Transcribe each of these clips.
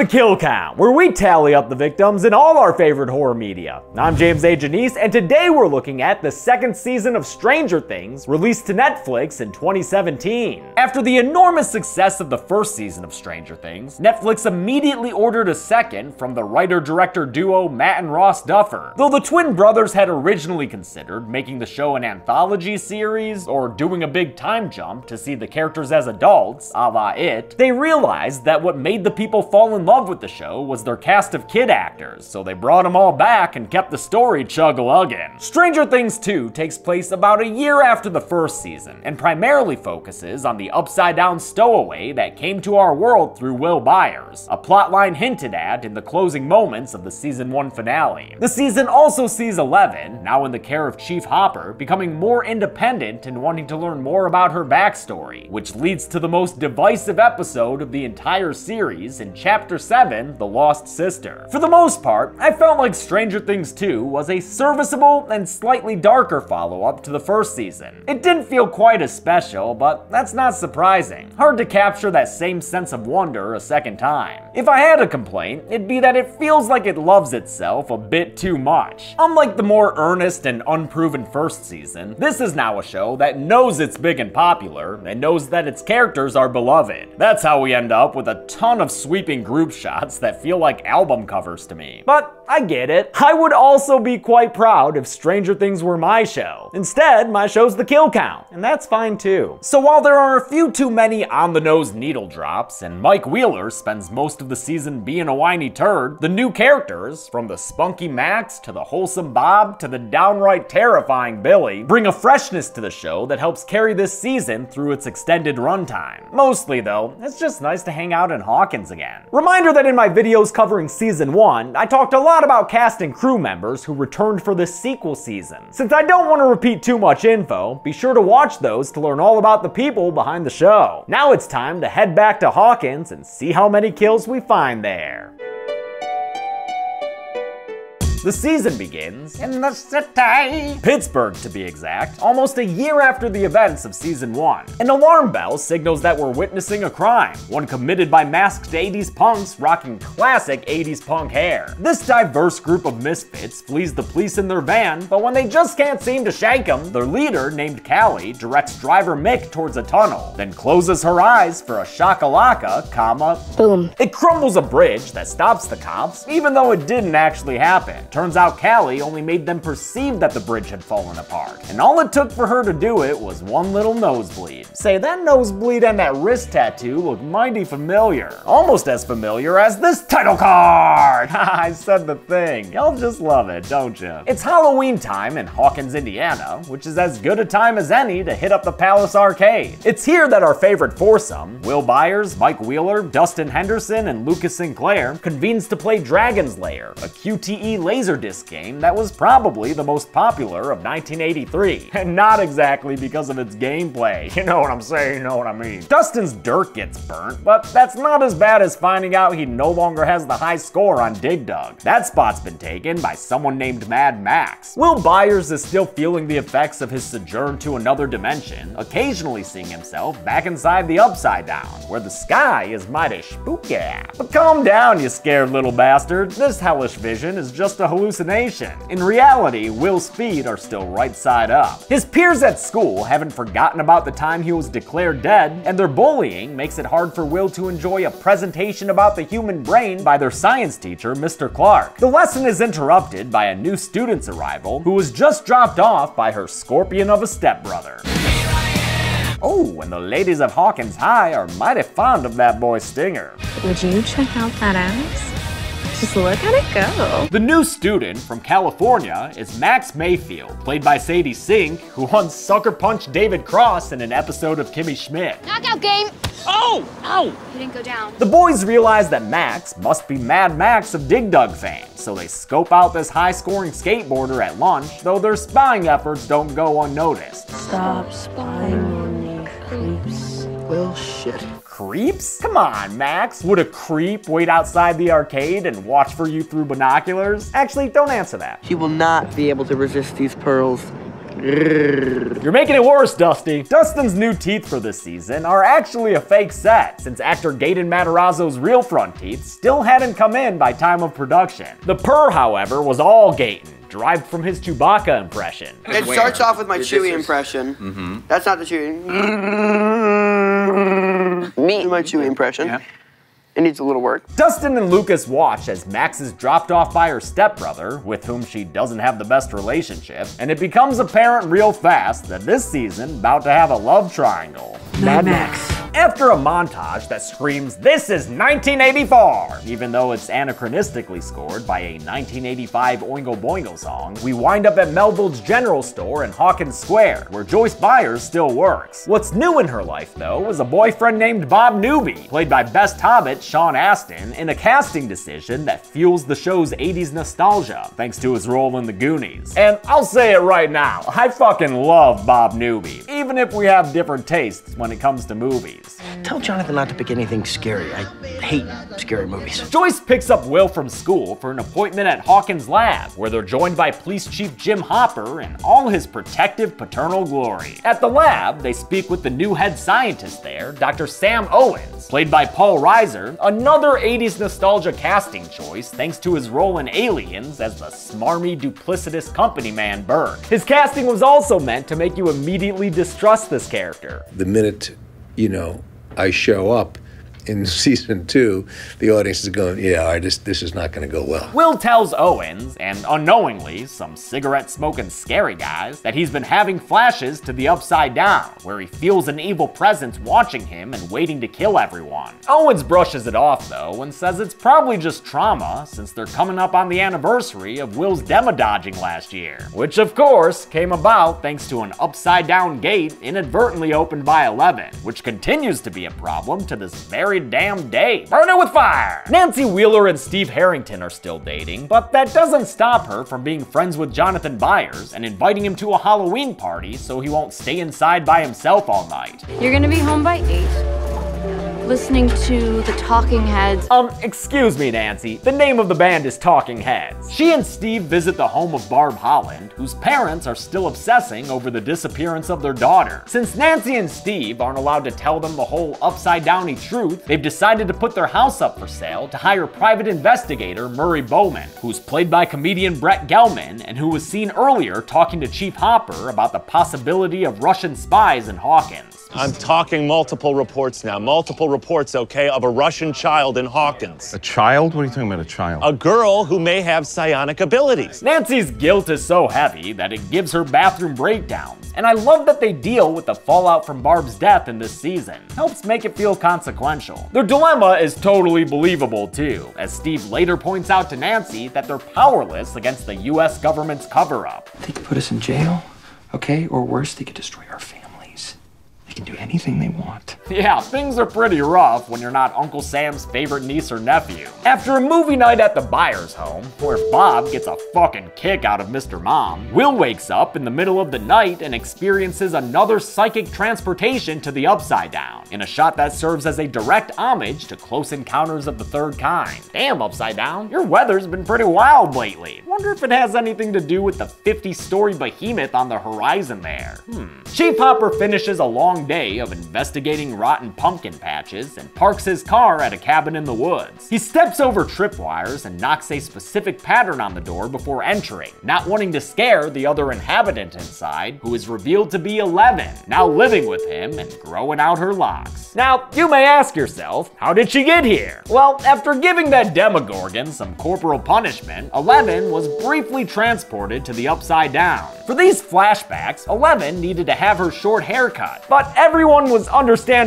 the Kill Count, where we tally up the victims in all our favorite horror media. I'm James A. Janisse, and today we're looking at the second season of Stranger Things, released to Netflix in 2017. After the enormous success of the first season of Stranger Things, Netflix immediately ordered a second from the writer-director duo Matt and Ross Duffer. Though the twin brothers had originally considered making the show an anthology series, or doing a big time jump to see the characters as adults, a la It, they realized that what made the people fall in love with the show was their cast of kid actors, so they brought them all back and kept the story chug-a-luggin'. Stranger Things 2 takes place about a year after the first season, and primarily focuses on the upside-down stowaway that came to our world through Will Byers, a plotline hinted at in the closing moments of the season 1 finale. The season also sees Eleven, now in the care of Chief Hopper, becoming more independent and wanting to learn more about her backstory, which leads to the most divisive episode of the entire series in Chapter 7, The Lost Sister. For the most part, I felt like Stranger Things 2 was a serviceable and slightly darker follow-up to the first season. It didn't feel quite as special, but that's not surprising. Hard to capture that same sense of wonder a second time. If I had a complaint, it'd be that it feels like it loves itself a bit too much. Unlike the more earnest and unproven first season, this is now a show that knows it's big and popular, and knows that its characters are beloved. That's how we end up with a ton of sweeping group shots that feel like album covers to me. But I get it. I would also be quite proud if Stranger Things were my show. Instead, my show's the kill count, and that's fine too. So while there are a few too many on-the-nose needle drops, and Mike Wheeler spends most of the season being a whiny turd, the new characters, from the spunky Max to the wholesome Bob to the downright terrifying Billy, bring a freshness to the show that helps carry this season through its extended runtime. Mostly though, it's just nice to hang out in Hawkins again. Reminder that in my videos covering season 1, I talked a lot about cast and crew members who returned for the sequel season. Since I don't want to repeat too much info, be sure to watch those to learn all about the people behind the show. Now it's time to head back to Hawkins and see how many kills we find there. The season begins in the city, Pittsburgh to be exact, almost a year after the events of season 1. An alarm bell signals that we're witnessing a crime, one committed by masked 80s punks rocking classic 80s punk hair. This diverse group of misfits flees the police in their van, but when they just can't seem to shake them, their leader, named Callie, directs driver Mick towards a tunnel, then closes her eyes for a shakalaka, comma, Boom. it crumbles a bridge that stops the cops, even though it didn't actually happen. Turns out Callie only made them perceive that the bridge had fallen apart. And all it took for her to do it was one little nosebleed. Say, that nosebleed and that wrist tattoo look mighty familiar. Almost as familiar as this title card! I said the thing. Y'all just love it, don't you? It's Halloween time in Hawkins, Indiana, which is as good a time as any to hit up the Palace Arcade. It's here that our favorite foursome, Will Byers, Mike Wheeler, Dustin Henderson, and Lucas Sinclair, convenes to play Dragon's Lair, a QTE Laserdisc game that was probably the most popular of 1983. And not exactly because of its gameplay. You know what I'm saying, you know what I mean. Dustin's dirt gets burnt, but that's not as bad as finding out he no longer has the high score on Dig Dug. That spot's been taken by someone named Mad Max. Will Byers is still feeling the effects of his sojourn to another dimension, occasionally seeing himself back inside the Upside Down, where the sky is mighty spooky. But calm down, you scared little bastard. This hellish vision is just a hallucination. In reality, Will's feet are still right side up. His peers at school haven't forgotten about the time he was declared dead, and their bullying makes it hard for Will to enjoy a presentation about the human brain by their science teacher, Mr. Clark. The lesson is interrupted by a new student's arrival who was just dropped off by her scorpion of a stepbrother. Oh, and the ladies of Hawkins High are mighty fond of that boy Stinger. Would you check out that ass? Just look at it go. The new student from California is Max Mayfield, played by Sadie Sink, who once sucker punched David Cross in an episode of Kimmy Schmidt. Knockout game. Oh! Ow! He didn't go down. The boys realize that Max must be Mad Max of Dig Dug fame, so they scope out this high scoring skateboarder at lunch, though their spying efforts don't go unnoticed. Stop spying on me, creeps. Well, shit. Creeps? Come on, Max. Would a creep wait outside the arcade and watch for you through binoculars? Actually, don't answer that. He will not be able to resist these pearls. You're making it worse, Dusty. Dustin's new teeth for this season are actually a fake set, since actor Gaten Matarazzo's real front teeth still hadn't come in by time of production. The purr, however, was all Gaten, derived from his Chewbacca impression. It starts off with my Chewy impression. Mm-hmm. That's not the Chewy. Me. My Chewy impression. Yeah. It needs a little work. Dustin and Lucas watch as Max is dropped off by her stepbrother, with whom she doesn't have the best relationship, and it becomes apparent real fast that this season about to have a love triangle. Mad Max. After a montage that screams, This is 1984, even though it's anachronistically scored by a 1985 Oingo Boingo song, we wind up at Melville's General Store in Hawkins Square, where Joyce Byers still works. What's new in her life, though, is a boyfriend named Bob Newby, played by Best Hobbit Sean Astin, in a casting decision that fuels the show's 80s nostalgia, thanks to his role in The Goonies. And I'll say it right now, I fucking love Bob Newby, even if we have different tastes when it comes to movies. Tell Jonathan not to pick anything scary. I hate scary movies. Joyce picks up Will from school for an appointment at Hawkins' lab, where they're joined by Police Chief Jim Hopper in all his protective paternal glory. At the lab, they speak with the new head scientist there, Dr. Sam Owens, played by Paul Reiser, another 80s nostalgia casting choice thanks to his role in Aliens as the smarmy, duplicitous company man Burke. His casting was also meant to make you immediately distrust this character. the minute you know I show up in season two, the audience is going, "Yeah, I just this is not going to go well." Will tells Owens, and unknowingly, some cigarette smoking scary guys, that he's been having flashes to the Upside Down, where he feels an evil presence watching him and waiting to kill everyone. Owens brushes it off, though, and says it's probably just trauma, since they're coming up on the anniversary of Will's demo dodging last year. Which, of course, came about thanks to an upside down gate inadvertently opened by Eleven, which continues to be a problem to this very damn day. Burn it with fire! Nancy Wheeler and Steve Harrington are still dating, but that doesn't stop her from being friends with Jonathan Byers and inviting him to a Halloween party so he won't stay inside by himself all night. You're gonna be home by 8. Listening to the Talking Heads. Um, excuse me, Nancy. The name of the band is Talking Heads. She and Steve visit the home of Barb Holland, whose parents are still obsessing over the disappearance of their daughter. Since Nancy and Steve aren't allowed to tell them the whole upside downy truth, they've decided to put their house up for sale to hire private investigator Murray Bowman, who's played by comedian Brett Gelman and who was seen earlier talking to Chief Hopper about the possibility of Russian spies in Hawkins. I'm talking multiple reports now. Multiple reports, okay, of a Russian child in Hawkins. A child? What are you talking about, a child? A girl who may have psionic abilities. Nancy's guilt is so heavy that it gives her bathroom breakdowns, and I love that they deal with the fallout from Barb's death in this season. Helps make it feel consequential. Their dilemma is totally believable too, as Steve later points out to Nancy that they're powerless against the US government's cover up. They could put us in jail, okay? Or worse, they could destroy our families. They can do anything they want. Yeah, things are pretty rough when you're not Uncle Sam's favorite niece or nephew. After a movie night at the Byers home, where Bob gets a fucking kick out of Mr. Mom, Will wakes up in the middle of the night and experiences another psychic transportation to the Upside Down, in a shot that serves as a direct homage to Close Encounters of the Third Kind. Damn, Upside Down, your weather's been pretty wild lately. Wonder if it has anything to do with the 50-story behemoth on the horizon there. Hmm. Chief Hopper finishes a long day of investigating rotten pumpkin patches and parks his car at a cabin in the woods. He steps over tripwires and knocks a specific pattern on the door before entering, not wanting to scare the other inhabitant inside, who is revealed to be Eleven, now living with him and growing out her locks. Now, you may ask yourself, how did she get here? Well, after giving that Demogorgon some corporal punishment, Eleven was briefly transported to the Upside Down. For these flashbacks, Eleven needed to have her short hair cut, but everyone was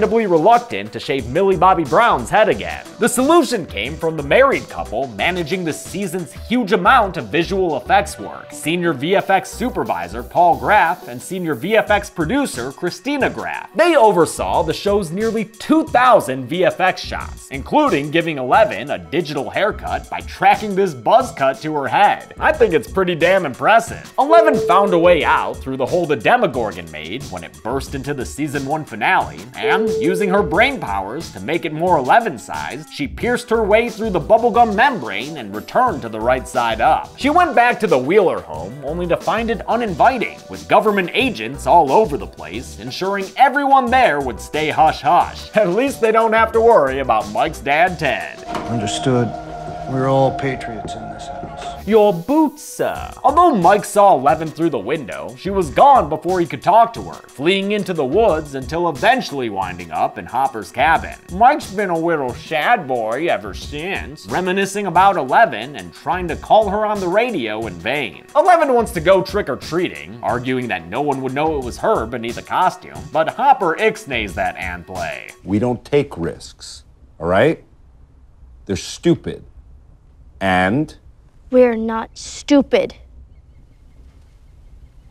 understandably reluctant to shave Millie Bobby Brown's head again. The solution came from the married couple managing the season's huge amount of visual effects work. Senior VFX supervisor Paul Graff and senior VFX producer Christina Graff. They oversaw the show's nearly 2,000 VFX shots, including giving Eleven a digital haircut by tracking this buzz cut to her head. I think it's pretty damn impressive. Eleven found a way out through the hole the Demogorgon made when it burst into the season 1 finale, and Using her brain powers to make it more 11 sized, she pierced her way through the bubblegum membrane and returned to the right side up. She went back to the Wheeler home only to find it uninviting, with government agents all over the place, ensuring everyone there would stay hush hush. At least they don't have to worry about Mike's dad, Ted. Understood. We're all patriots in. Your boots, sir. Although Mike saw Eleven through the window, she was gone before he could talk to her, fleeing into the woods until eventually winding up in Hopper's cabin. Mike's been a little sad boy ever since, reminiscing about Eleven and trying to call her on the radio in vain. Eleven wants to go trick-or-treating, arguing that no one would know it was her beneath a costume, but Hopper ixnays that and play. We don't take risks, all right? They're stupid. And We're not stupid.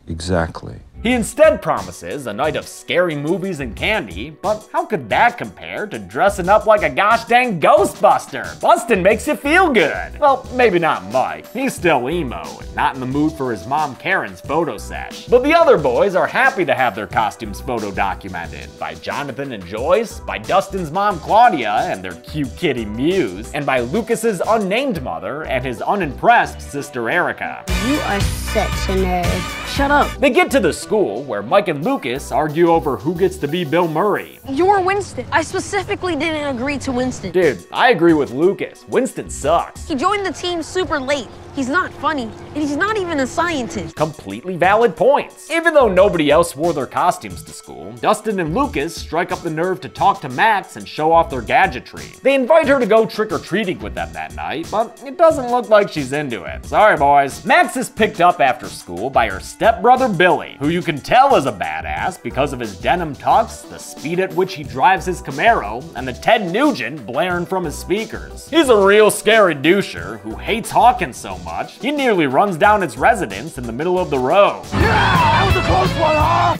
exactly. He instead promises a night of scary movies and candy, but how could that compare to dressing up like a gosh dang Ghostbuster? Bustin' makes you feel good. Well, maybe not Mike. He's still emo and not in the mood for his mom Karen's photo sesh. But the other boys are happy to have their costumes photo documented by Jonathan and Joyce, by Dustin's mom Claudia and their cute kitty Muse, and by Lucas's unnamed mother and his unimpressed sister Erica. You are such a nerd. Shut up. They get to the school where Mike and Lucas argue over who gets to be Bill Murray. You're Winston. I specifically didn't agree to Winston. Dude, I agree with Lucas. Winston sucks. He joined the team super late. He's not funny, and he's not even a scientist. Completely valid points. Even though nobody else wore their costumes to school, Dustin and Lucas strike up the nerve to talk to Max and show off their gadgetry. They invite her to go trick-or-treating with them that night, but it doesn't look like she's into it. Sorry, boys. Max is picked up after school by her stepbrother Billy, who you can tell is a badass because of his denim tux, the speed at which he drives his Camaro, and the Ted Nugent blaring from his speakers. He's a real scary doucher who hates Hawkins so much, he nearly runs down its residence in the middle of the road.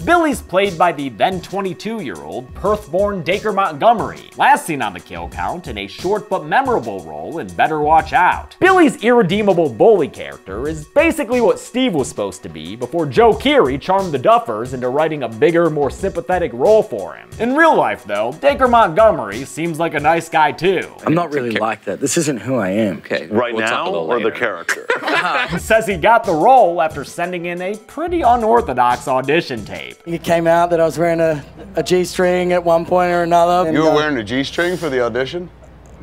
Billy's played by the then 22-year-old Perth-born Dacre Montgomery, last seen on the kill count in a short but memorable role in Better Watch Out. Billy's irredeemable bully character is basically what Steve was supposed to be before Joe Keery charmed the Duffers into writing a bigger, more sympathetic role for him. In real life, though, Dacre Montgomery seems like a nice guy too. I'm not really like that. This isn't who I am. Okay. Right we'll now little or the later. Character? He says he got the role after sending in a pretty unorthodox audition tape. It came out that I was wearing a, a G string at one point or another. You were uh, wearing a G string for the audition?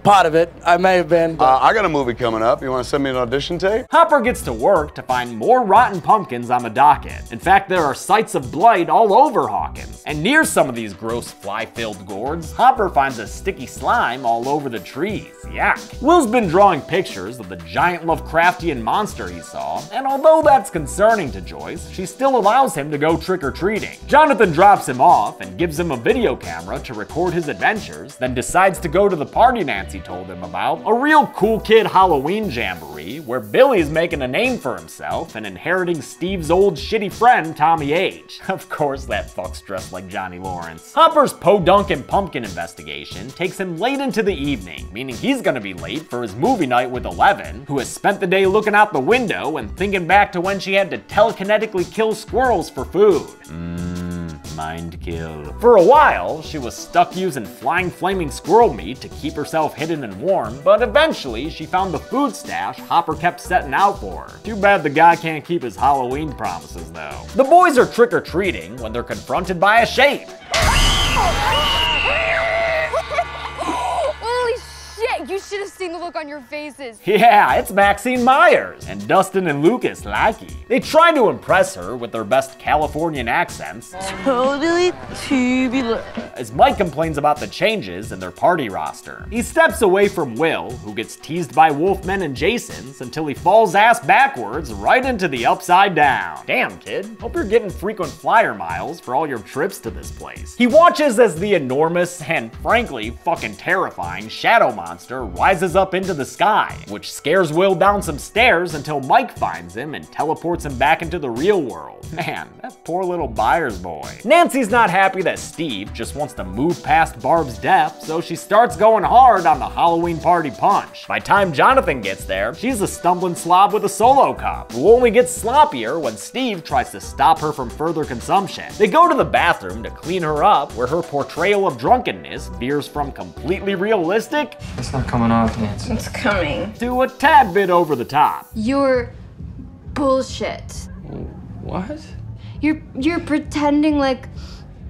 Part of it. I may have been. But Uh, I got a movie coming up. You want to send me an audition tape? Hopper gets to work to find more rotten pumpkins on the docket. In fact, there are sites of blight all over Hawkins. And near some of these gross fly-filled gourds, Hopper finds a sticky slime all over the trees. Yuck. Will's been drawing pictures of the giant Lovecraftian monster he saw, and although that's concerning to Joyce, she still allows him to go trick-or-treating. Jonathan drops him off and gives him a video camera to record his adventures, then decides to go to the party Nancy told him about, a real cool kid Halloween jamboree where Billy's making a name for himself and inheriting Steve's old shitty friend Tommy H. Of course that fuck's dressed like Johnny Lawrence. Hopper's Podunk and Pumpkin investigation takes him late into the evening, meaning he's gonna be late for his movie night with Eleven, who has spent the day looking out the window and thinking back to when she had to telekinetically kill squirrels for food. Mmm, mind kill. For a while, she was stuck using flying flaming squirrel meat to keep herself hidden and warm, but eventually she found the food stash Hopper kept setting out for her. Too bad the guy can't keep his Halloween promises though. The boys are trick-or-treating when they're confronted by a shape. You should have seen the look on your faces. Yeah, it's Maxine Myers and Dustin and Lucas Lackey. They try to impress her with their best Californian accents, Totally tubular. as Mike complains about the changes in their party roster. He steps away from Will, who gets teased by Wolfmen and Jasons until he falls ass backwards right into the upside down. Damn, kid. Hope you're getting frequent flyer miles for all your trips to this place. He watches as the enormous and frankly fucking terrifying shadow monster rises up into the sky, which scares Will down some stairs until Mike finds him and teleports him back into the real world. Man, that poor little Byers boy. Nancy's not happy that Steve just wants to move past Barb's death, so she starts going hard on the Halloween party punch. By time Jonathan gets there, she's a stumbling slob with a solo cup, who only gets sloppier when Steve tries to stop her from further consumption. They go to the bathroom to clean her up, where her portrayal of drunkenness veers from completely realistic It's not coming off, Nancy. It's coming. Do a tad bit over the top. You're bullshit. What? You're you're pretending like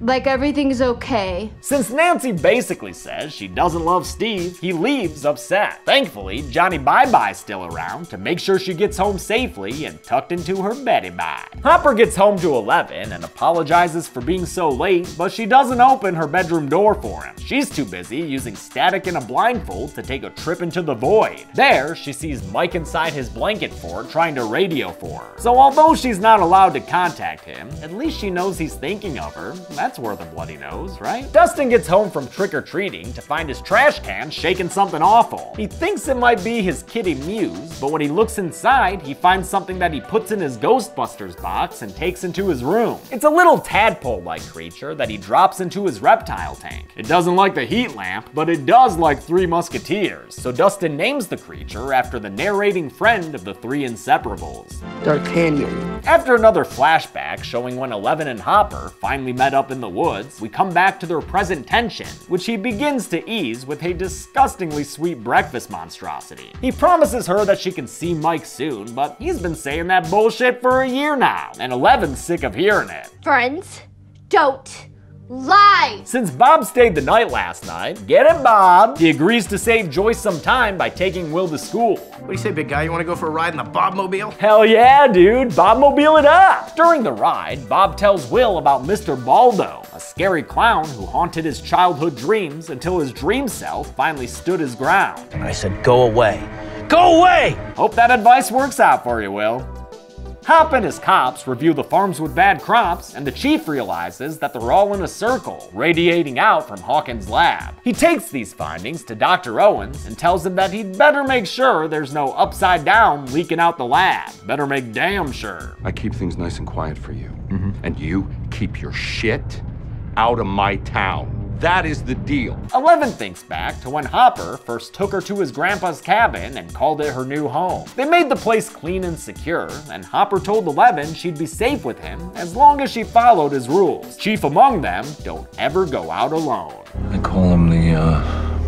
like everything's okay. Since Nancy basically says she doesn't love Steve, he leaves upset. Thankfully, Johnny Bye Bye's still around to make sure she gets home safely and tucked into her Betty Bye. Hopper gets home to 11 and apologizes for being so late, but she doesn't open her bedroom door for him. She's too busy using static and a blindfold to take a trip into the void. There, she sees Mike inside his blanket fort trying to radio for her. So although she's not allowed to contact him, at least she knows he's thinking of her. That's worth a bloody nose, right? Dustin gets home from trick-or-treating to find his trash can shaking something awful. He thinks it might be his kitty Muse, but when he looks inside, he finds something that he puts in his Ghostbusters box and takes into his room. It's a little tadpole-like creature that he drops into his reptile tank. It doesn't like the heat lamp, but it does like Three Musketeers, so Dustin names the creature after the narrating friend of the three inseparables. D'Artagnan. After another flashback showing when Eleven and Hopper finally met up in the woods, we come back to their present tension, which he begins to ease with a disgustingly sweet breakfast monstrosity. He promises her that she can see Mike soon, but he's been saying that bullshit for a year now, and Eleven's sick of hearing it. Friends, don't lie. Since Bob stayed the night last night, get it, Bob? He agrees to save Joyce some time by taking Will to school. What do you say, big guy? You want to go for a ride in the Bobmobile? Hell yeah, dude, Bobmobile it up! During the ride, Bob tells Will about Mr. Baldo, a scary clown who haunted his childhood dreams until his dream self finally stood his ground. I said, go away. Go away! Hope that advice works out for you, Will. Hop and his cops review the farms with bad crops, and the chief realizes that they're all in a circle, radiating out from Hawkins' lab. He takes these findings to Dr. Owens and tells him that he'd better make sure there's no upside down leaking out the lab. Better make damn sure. I keep things nice and quiet for you. Mm-hmm. And you keep your shit out of my town. That is the deal. Eleven thinks back to when Hopper first took her to his grandpa's cabin and called it her new home. They made the place clean and secure, and Hopper told Eleven she'd be safe with him as long as she followed his rules. Chief among them, don't ever go out alone. I call them the, uh,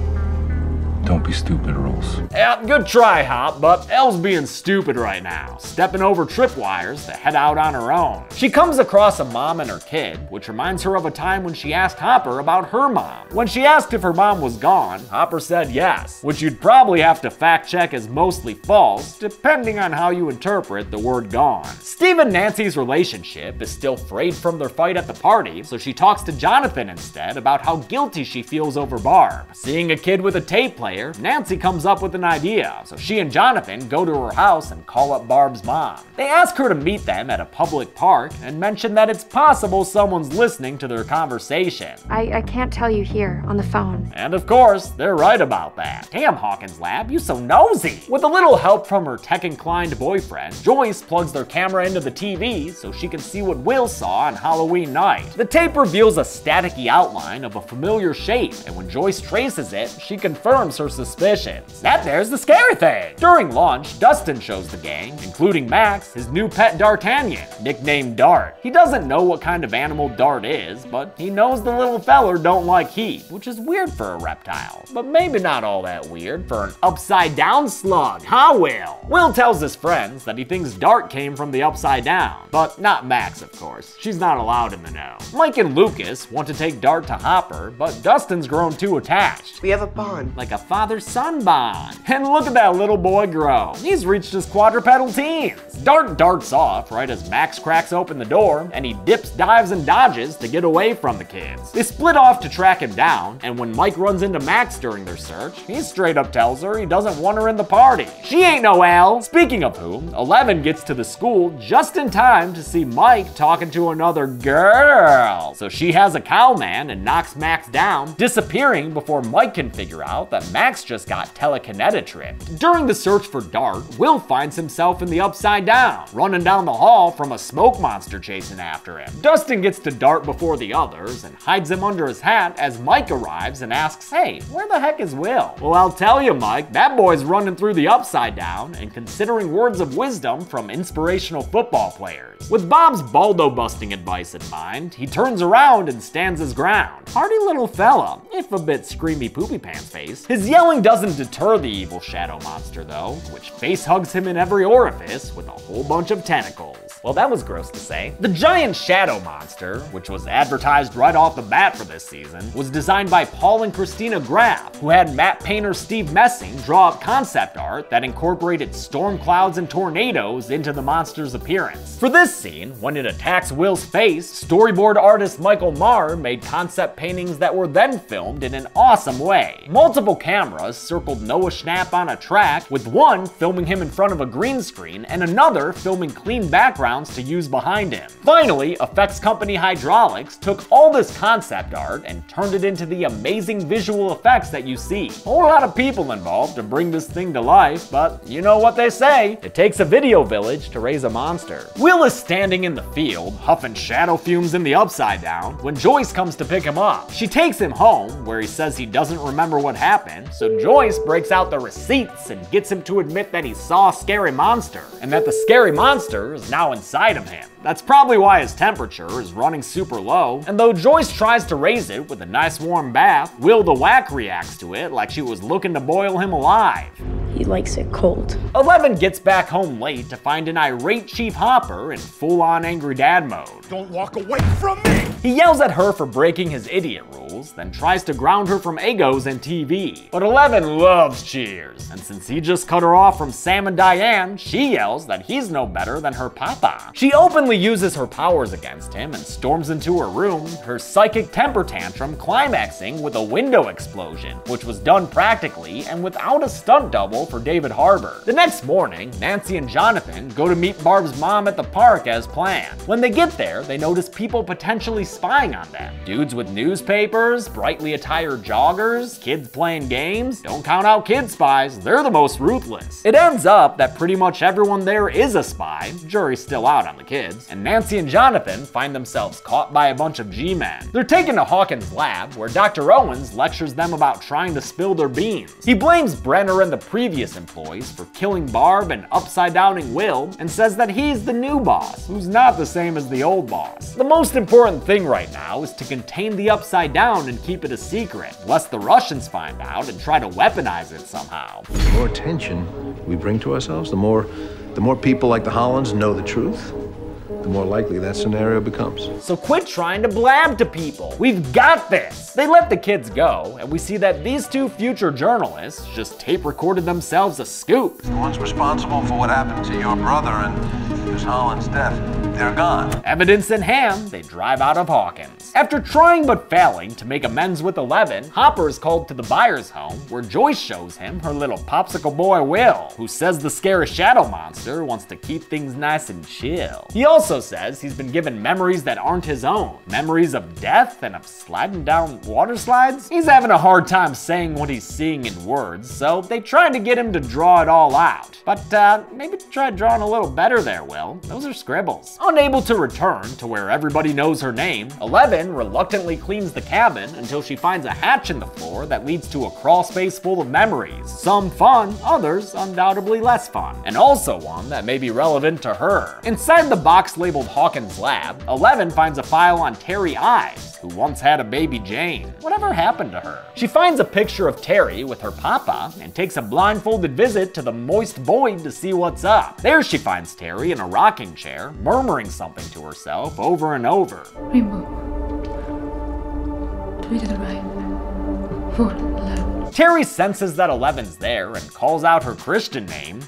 don't be stupid rules. Yeah, good try, Hop, but Elle's being stupid right now, stepping over tripwires to head out on her own. She comes across a mom and her kid, which reminds her of a time when she asked Hopper about her mom. When she asked if her mom was gone, Hopper said yes, which you'd probably have to fact check as mostly false, depending on how you interpret the word gone. Steve and Nancy's relationship is still frayed from their fight at the party, so she talks to Jonathan instead about how guilty she feels over Barb. Seeing a kid with a tape player, Nancy comes up with an idea, so she and Jonathan go to her house and call up Barb's mom. They ask her to meet them at a public park and mention that it's possible someone's listening to their conversation. I, I can't tell you here on the phone. And of course, they're right about that. Damn, Hawkins Lab, you so nosy. With a little help from her tech-inclined boyfriend, Joyce plugs their camera into the TV so she can see what Will saw on Halloween night. The tape reveals a staticky outline of a familiar shape, and when Joyce traces it, she confirms her suspicions. That there's the scary thing. During launch, Dustin shows the gang, including Max, his new pet D'Artagnan, nicknamed Dart. He doesn't know what kind of animal Dart is, but he knows the little feller don't like heat, which is weird for a reptile. But maybe not all that weird for an upside down slug, huh, Will? Will tells his friends that he thinks Dart came from the upside down, but not Max, of course. She's not allowed in the know. Mike and Lucas want to take Dart to Hopper, but Dustin's grown too attached. We have a bond. Like a father-son bond. And look at that little boy grow. He's reached his quadrupedal teens. Dart darts off right as Max cracks open the door, and he dips, dives, and dodges to get away from the kids. They split off to track him down, and when Mike runs into Max during their search, he straight up tells her he doesn't want her in the party. She ain't no L. Speaking of whom, Eleven gets to the school just in time to see Mike talking to another girl. So she has a cowman and knocks Max down, disappearing before Mike can figure out that Max Max just got telekinetic During the search for Dart, Will finds himself in the Upside Down, running down the hall from a smoke monster chasing after him. Dustin gets to Dart before the others and hides him under his hat as Mike arrives and asks, hey, where the heck is Will? Well, I'll tell you, Mike, that boy's running through the Upside Down and considering words of wisdom from inspirational football players. With Bob's Baldo busting advice in mind, he turns around and stands his ground. Hardy little fella, if a bit screamy poopy pants face. His yelling doesn't deter the evil shadow monster though, which face hugs him in every orifice with a whole bunch of tentacles. Well, that was gross to say. The giant shadow monster, which was advertised right off the bat for this season, was designed by Paul and Christina Graff, who had matte painter Steve Messing draw up concept art that incorporated storm clouds and tornadoes into the monster's appearance. For this scene, when it attacks Will's face, storyboard artist Michael Marr made concept paintings that were then filmed in an awesome way. Multiple cameras circled Noah Schnapp on a track, with one filming him in front of a green screen and another filming clean background to use behind him. Finally, effects company Hydraulx took all this concept art and turned it into the amazing visual effects that you see. A whole lot of people involved to bring this thing to life, but you know what they say, it takes a video village to raise a monster. Will is standing in the field, huffing shadow fumes in the upside down, when Joyce comes to pick him up. She takes him home, where he says he doesn't remember what happened, so Joyce breaks out the receipts and gets him to admit that he saw a scary monster, and that the scary monster is now in inside of him. That's probably why his temperature is running super low, and though Joyce tries to raise it with a nice warm bath, Will the Whack reacts to it like she was looking to boil him alive. He likes it cold. Eleven gets back home late to find an irate Chief Hopper in full-on angry dad mode. Don't walk away from me! He yells at her for breaking his idiot then tries to ground her from Eggos and TV. But Eleven loves Cheers, and since he just cut her off from Sam and Diane, she yells that he's no better than her papa. She openly uses her powers against him and storms into her room, her psychic temper tantrum climaxing with a window explosion, which was done practically and without a stunt double for David Harbour. The next morning, Nancy and Jonathan go to meet Barb's mom at the park as planned. When they get there, they notice people potentially spying on them. Dudes with newspapers, brightly attired joggers, kids playing games. Don't count out kid spies, they're the most ruthless. It ends up that pretty much everyone there is a spy, jury's still out on the kids, and Nancy and Jonathan find themselves caught by a bunch of G-men. They're taken to Hawkins' lab, where Dr. Owens lectures them about trying to spill their beans. He blames Brenner and the previous employees for killing Barb and upside-downing Will, and says that he's the new boss, who's not the same as the old boss. The most important thing right now is to contain the upside down and keep it a secret, lest the Russians find out and try to weaponize it somehow. The more attention we bring to ourselves, the more the more people like the Hollands know the truth, the more likely that scenario becomes. So quit trying to blab to people. We've got this. They let the kids go, and we see that these two future journalists just tape recorded themselves a scoop. The ones responsible for what happened to your brother and Miss Holland's death, they're gone. Evidence in hand, they drive out of Hawkins. After trying but failing to make amends with Eleven, Hopper is called to the Byers home, where Joyce shows him her little popsicle boy Will, who says the scary shadow monster wants to keep things nice and chill. He also says he's been given memories that aren't his own, memories of death and of sliding down water slides. He's having a hard time saying what he's seeing in words, so they tried to get him to draw it all out. But uh, maybe try drawing a little better there, Will. Those are scribbles. Unable to return to where everybody knows her name, Eleven reluctantly cleans the cabin until she finds a hatch in the floor that leads to a crawl space full of memories. Some fun, others undoubtedly less fun, and also one that may be relevant to her. Inside the box labeled Hawkins Lab, Eleven finds a file on Terry Ives, who once had a baby Jane. Whatever happened to her? She finds a picture of Terry with her papa and takes a blindfolded visit to the moist void to see what's up. There she finds Terry in a rocking chair, murmuring something to herself over and over. To the right. Left. Terry senses that Eleven's there and calls out her Christian name.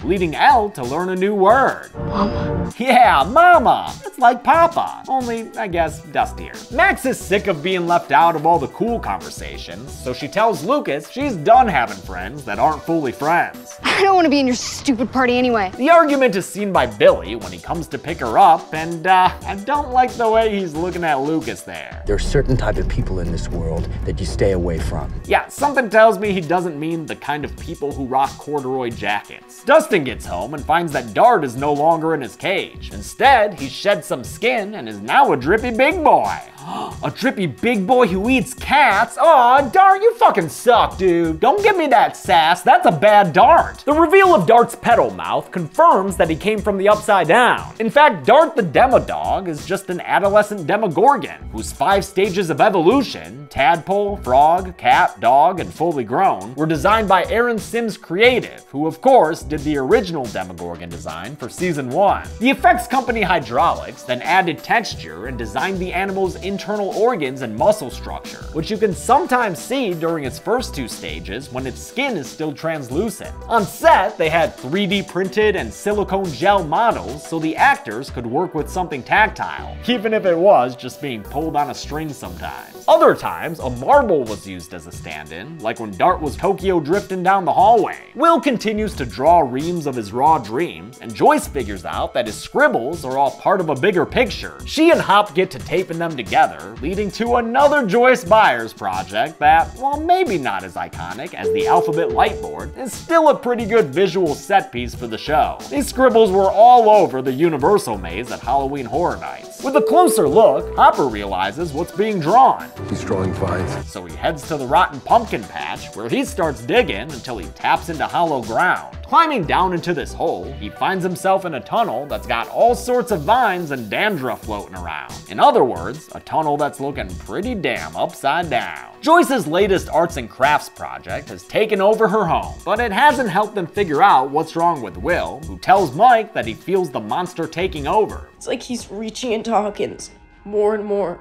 Jane. leading Elle to learn a new word. Mama. Yeah, mama. It's like papa, only, I guess, dustier. Max is sick of being left out of all the cool conversations, so she tells Lucas she's done having friends that aren't fully friends. I don't want to be in your stupid party anyway. The argument is seen by Billy when he comes to pick her up, and uh, I don't like the way he's looking at Lucas there. There are certain type of people in this world that you stay away from. Yeah, something tells me he doesn't mean the kind of people who rock corduroy jackets. Dustin gets home and finds that Dart is no longer in his cage. Instead, he shed some skin and is now a drippy big boy. a drippy big boy who eats cats? Aw, Dart, you fucking suck, dude. Don't give me that sass, that's a bad Dart. The reveal of Dart's petal mouth confirms that he came from the upside down. In fact, Dart the Demodog is just an adolescent Demogorgon, whose five stages of evolution, tadpole, frog, cat, dog, and fully grown, were designed by Aaron Sims Creative, who of course did the original Demogorgon design for season 1. The effects company Hydraulx then added texture and designed the animal's internal organs and muscle structure, which you can sometimes see during its first two stages when its skin is still translucent. On set, they had 3D printed and silicone gel models so the actors could work with something tactile, even if it was just being pulled on a string sometimes. Other times, a marble was used as a stand-in, like when Dart was Tokyo drifting down the hallway. Will continues to draw reams of his raw dreams, and Joyce figures out that his scribbles are all part of a bigger picture. She and Hop get to taping them together, leading to another Joyce Byers project that, while maybe not as iconic as the Alphabet Lightboard, is still a pretty good visual set piece for the show. These scribbles were all over the Universal maze at Halloween Horror Nights. With a closer look, Hopper realizes what's being drawn. He's drawing vines. So he heads to the rotten pumpkin patch, where he starts digging until he taps into hollow ground. Climbing down into this hole, he finds himself in a tunnel that's got all sorts of vines and dandruff floating around. In other words, a tunnel that's looking pretty damn upside down. Joyce's latest arts and crafts project has taken over her home, but it hasn't helped them figure out what's wrong with Will, who tells Mike that he feels the monster taking over. It's like he's reaching into Hawkins more and more.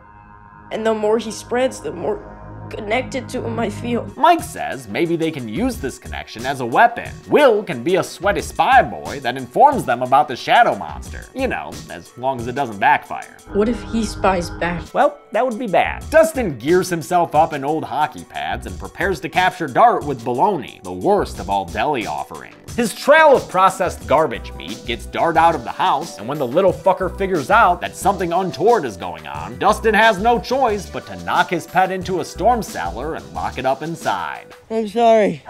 And the more he spreads, the more connected to I feel. Mike says maybe they can use this connection as a weapon. Will can be a sweaty spy boy that informs them about the shadow monster. You know, as long as it doesn't backfire. What if he spies back? Well, that would be bad. Dustin gears himself up in old hockey pads and prepares to capture Dart with bologna, the worst of all deli offerings. His trail of processed garbage meat gets Dart out of the house, and when the little fucker figures out that something untoward is going on, Dustin has no choice but to knock his pet into a storm cellar and lock it up inside. I'm sorry.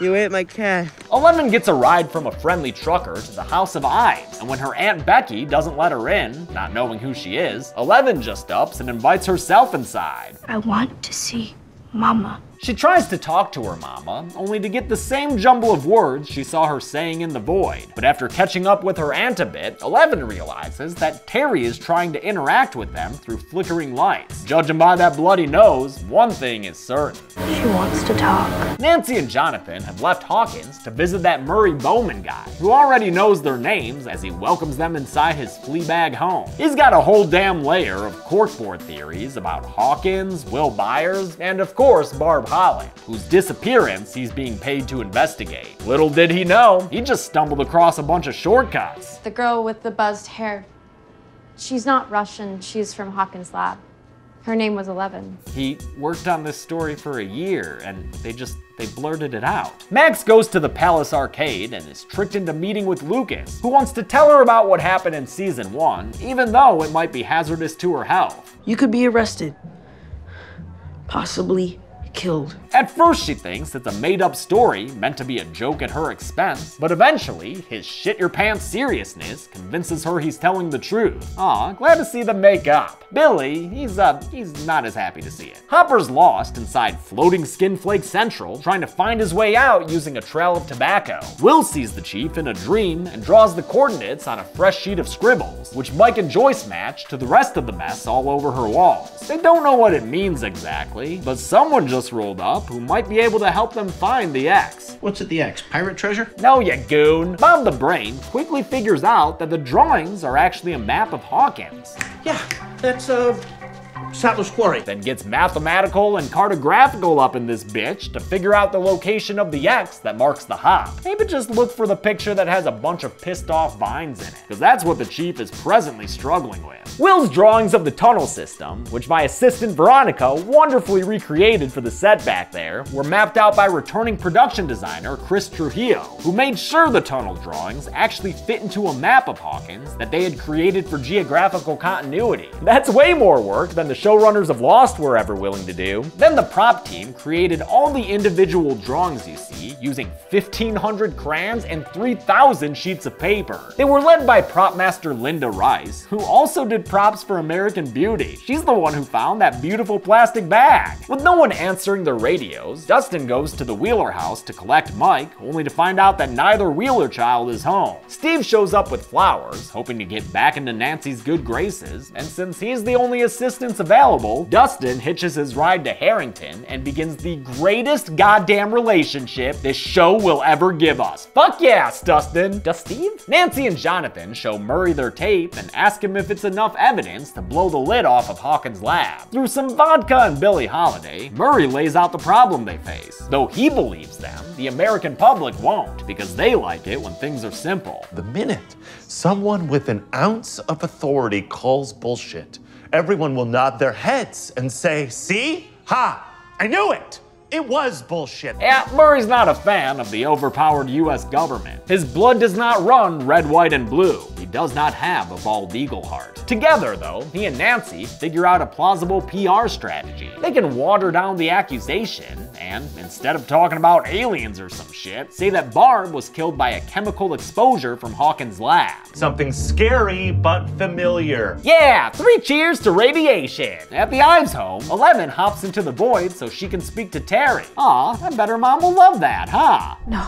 You ate my cat. Eleven gets a ride from a friendly trucker to the house of Ives, and when her Aunt Becky doesn't let her in, not knowing who she is, Eleven just ups and invites herself inside. I want to see Mama. She tries to talk to her mama, only to get the same jumble of words she saw her saying in the void. But after catching up with her aunt a bit, Eleven realizes that Terry is trying to interact with them through flickering lights. Judging by that bloody nose, one thing is certain. She wants to talk. Nancy and Jonathan have left Hawkins to visit that Murray Bowman guy, who already knows their names as he welcomes them inside his flea bag home. He's got a whole damn layer of corkboard theories about Hawkins, Will Byers, and of course Barb Holland, whose disappearance he's being paid to investigate. Little did he know, he just stumbled across a bunch of shortcuts. The girl with the buzzed hair. She's not Russian, she's from Hawkins Lab. Her name was Eleven. He worked on this story for a year, and they just, they blurted it out. Max goes to the Palace Arcade and is tricked into meeting with Lucas, who wants to tell her about what happened in season one, even though it might be hazardous to her health. You could be arrested. Possibly killed. At first, she thinks it's a made up story meant to be a joke at her expense, but eventually, his shit your pants seriousness convinces her he's telling the truth. Aw, glad to see them make up. Billy, he's, uh, he's not as happy to see it. Hopper's lost inside Floating Skin Flake Central, trying to find his way out using a trail of tobacco. Will sees the chief in a dream and draws the coordinates on a fresh sheet of scribbles, which Mike and Joyce match to the rest of the mess all over her walls. They don't know what it means exactly, but someone just rolled up who might be able to help them find the X. What's at the X? Pirate treasure? No, you goon. Bob the Brain quickly figures out that the drawings are actually a map of Hawkins. Yeah, that's uh Sattler's Quarry. Then gets mathematical and cartographical up in this bitch to figure out the location of the X that marks the hop. Maybe just look for the picture that has a bunch of pissed off vines in it, because that's what the chief is presently struggling with. Will's drawings of the tunnel system, which my assistant Veronica wonderfully recreated for the set back there, were mapped out by returning production designer Chris Trujillo, who made sure the tunnel drawings actually fit into a map of Hawkins that they had created for geographical continuity. That's way more work than the showrunners of Lost were ever willing to do. Then the prop team created all the individual drawings you see using 1,500 crayons and 3,000 sheets of paper. They were led by prop master Lynda Reiss, who also did props for American Beauty. She's the one who found that beautiful plastic bag. With no one answering their radios, Dustin goes to the Wheeler house to collect Mike, only to find out that neither Wheeler child is home. Steve shows up with flowers, hoping to get back into Nancy's good graces, and since he's the only assistance available, Dustin hitches his ride to Harrington and begins the greatest goddamn relationship this show will ever give us. Fuck yes, Dustin! Does Steve? Nancy and Jonathan show Murray their tape and ask him if it's enough evidence to blow the lid off of Hawkins' lab. Through some vodka and Billie Holiday, Murray lays out the problem they face. Though he believes them, the American public won't, because they like it when things are simple. The minute someone with an ounce of authority calls bullshit, everyone will nod their heads and say, See? Ha! I knew it! It was bullshit. Yeah, Murray's not a fan of the overpowered US government. His blood does not run red, white, and blue. He does not have a bald eagle heart. Together, though, he and Nancy figure out a plausible PR strategy. They can water down the accusation and, instead of talking about aliens or some shit, say that Barb was killed by a chemical exposure from Hawkins' lab. Something scary but familiar. Yeah, three cheers to radiation. At the Ives home, Eleven hops into the void so she can speak to Terry. Aw, I bet her mom will love that, huh? No.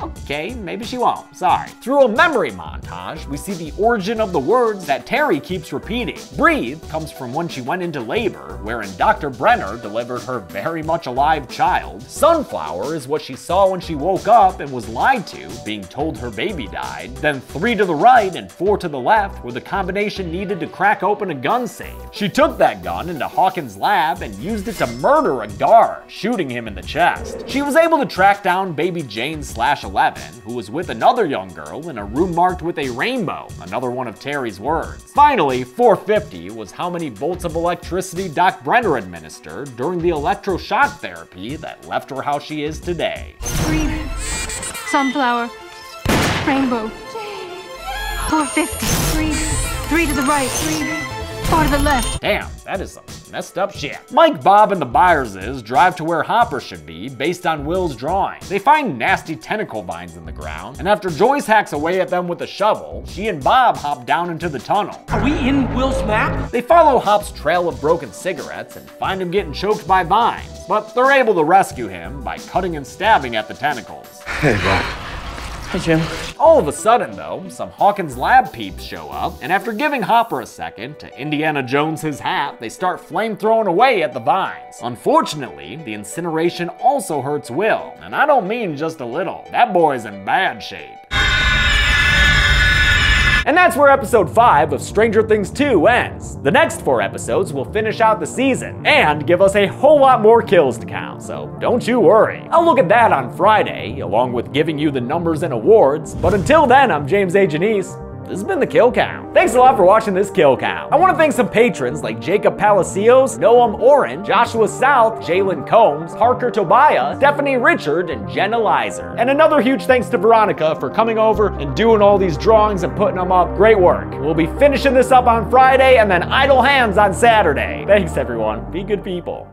Okay, maybe she won't. Sorry. Through a memory montage, we see the origin of the words that Terry keeps repeating. Breathe comes from when she went into labor, wherein Dr. Brenner delivered her very much alive child. Sunflower is what she saw when she woke up and was lied to, being told her baby died. Then three to the right and four to the left were the combination needed to crack open a gun safe. She took that gun into Hawkins' lab and used it to murder a guard, shooting him in the chest. She was able to track down baby Jane slash 11, who was with another young girl in a room marked with a rainbow, another one of Terry's words. Finally, 450 was how many volts of electricity Doc Brenner administered during the electroshock therapy that left her how she is today. Breathe. Sunflower. Rainbow. 450. Three. Three to the right. Three. Four to the left. Damn, that is some messed up shit. Mike, Bob, and the Byerses drive to where Hopper should be based on Will's drawing. They find nasty tentacle vines in the ground, and after Joyce hacks away at them with a shovel, she and Bob hop down into the tunnel. Are we in Will's map? They follow Hop's trail of broken cigarettes and find him getting choked by vines, but they're able to rescue him by cutting and stabbing at the tentacles. Hey, Bob. Hey, Jim. All of a sudden, though, some Hawkins lab peeps show up, and after giving Hopper a second to Indiana Jones his hat, they start flame throwing away at the vines. Unfortunately, the incineration also hurts Will, and I don't mean just a little. That boy's in bad shape. And that's where episode 5 of Stranger Things 2 ends. The next four episodes will finish out the season and give us a whole lot more kills to count, so don't you worry. I'll look at that on Friday, along with giving you the numbers and awards, but until then, I'm James A. Janisse. This has been the Kill Count. Thanks a lot for watching this Kill Count. I want to thank some patrons like Jacob Palacios, Noam Orange, Joshua South, Jalen Combs, Parker Tobiah, Stephanie Richard, and Jenna Lizer. And another huge thanks to Veronica for coming over and doing all these drawings and putting them up. Great work. We'll be finishing this up on Friday and then idle hands on Saturday. Thanks everyone. Be good people.